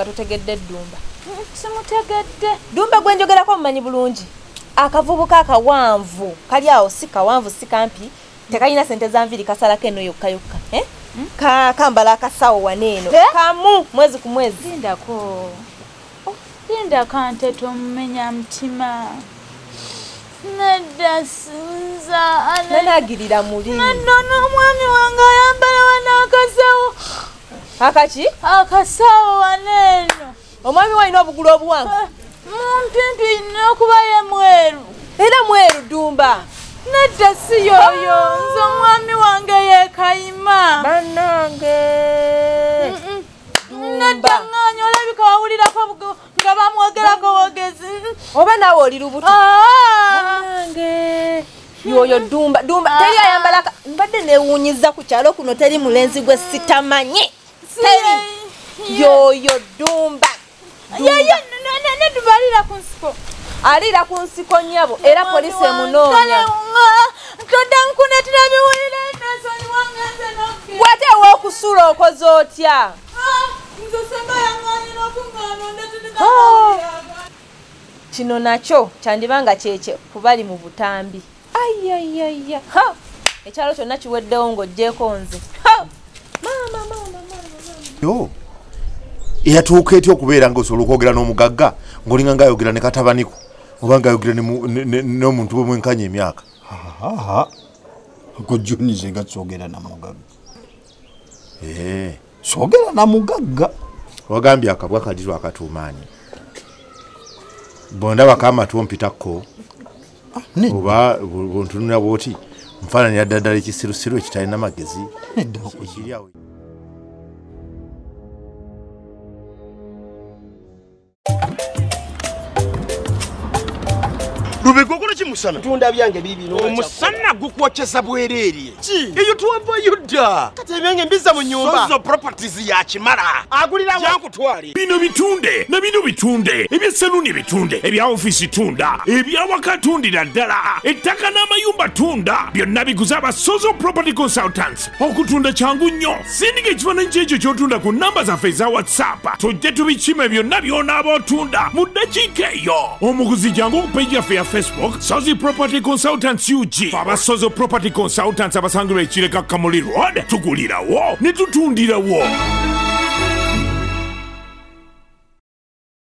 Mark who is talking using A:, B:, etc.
A: nga totegedde ddumba.
B: Simutegedde.
A: Ddumba gwe njogerako mumanyi bulungi. Akavubuka akawanvu kali awo si kawanvu si kampi. Tekalina sente za nviiri kasalako eno yokka yokka? Ka- kambala akasawo waneeno
B: Eh?
A: kamu mwezi ku mwezi.
B: Lindako. Linda kante tomumenya mutima nedda sinza
A: nanaagirira muli
B: nedda n'omwami wange ayambala wanaakasawo
A: akaki?
B: Akasawo waneeno.
A: Omwami walina obugulu obuwanvu.
B: Mumpimpi n'okuba ye mweru.
A: Era mweru ddumba.
B: Nedda si yoyo nze omwami wange yeekayima
A: bannange.
B: Nedda ŋŋaanya olabika wawulirako nga bamwogerako wogezi.
A: Oba naawe oli lubuto?
B: Ah!
A: nange yoyo dumba dumba teri ayambala mbadde newuunyiza ku kyalo kuno teri mulenzi gwe sitamanyi teri yoyo dumba
B: yeye nedubalira ku nsiko.
A: Aliira ku nsiko nyabo era polisi emunoonya.
B: todda nkunetera biwulire nesoni wange nze nokke
A: bwate ew'okusula okoze otya?
B: Nze senga yaŋŋanyira okuŋŋaana
A: Oh. kino nakyo kyandiba nga kyekye kubali mu butambi. Ayayaya ha! Ekyalo kyonna kiweddewo ng'ogjeeko nze. Maama maama
C: yo. Eyatuuka etya okubeera ngaosobola okwogera n'omugagga ng'olinga ngaayogera ne katabaniko oba ngaayogera n'omuntu bwe mwenkanya emyaka?
D: Aha ako joni nze nga sogera na mugagga.
C: Eh,
D: sogera na mugagga.
C: Wagambye akabwa kali lwakatuumaanyi bondaba kamatu mpitakko
D: nedda
C: oba buntunula bwoti nfaananira ddala ekisirusiru ekitalina magezi.
D: Nedda
E: lubega okola ki musana?
F: Tunda byange bibino
E: omusana gukwokyeza bwereere. Eyo tuwavayo dda
F: kati ebyange mbiza mu nyumba
E: sozo properties yakimala
F: agulira wa
E: yankutwale
G: bino bitunde na bino bitunde. Ebyasaluni bitunde ebya ofisi tunda ebyawaka tundira ddala ettaka n'amayumba tunda. Byonna biguze abasozo property consultants okutunda kyangu nnyo. Sindika ekifaananyi kyekyo ky'otunda ku namba zaffe eza whatsapp. Tujje tubikime byonna by'onaaba otunda mu ddakiika eyo. Omuguzi jangu ku peji yaffe ya facebook sozi property consultants ug abasozo property consultants abasangirwa ekireka kamuli road tugulirawo ne